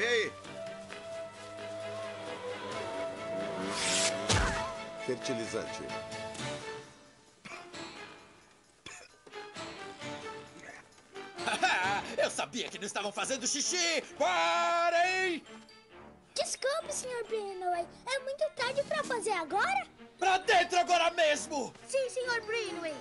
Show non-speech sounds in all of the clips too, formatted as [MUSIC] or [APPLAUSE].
Sai aí. Fertilizante. [LAUGHS] Eu sabia que não estavam fazendo xixi! Parem! Desculpe, Sr. Greenway. É muito tarde pra fazer agora? Pra dentro agora mesmo! Sim, Sr. Greenway.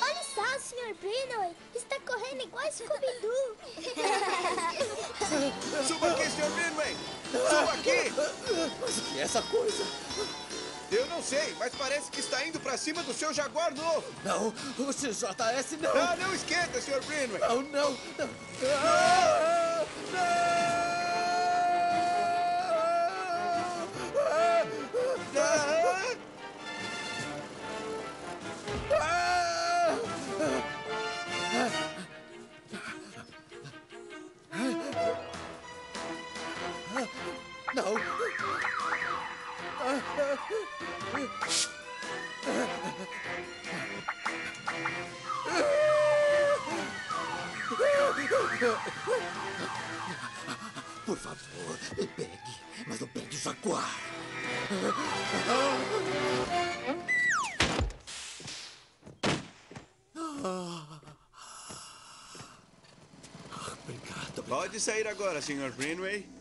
Olha só, Sr. Greenway. Está correndo igual Scooby-Doo. [LAUGHS] Suba aqui, Sr. Greenway! Suba aqui! Mas o que é essa coisa? Eu não sei, mas parece que está indo pra cima do seu Jaguar novo. Não, o CJS não! Ah, não esquenta, Sr. Greenway! Não, não! não. Ah, Não! Por favor, me pegue, mas não pegue o jaguar. Obrigado. Pode sair agora, Sr. Greenway.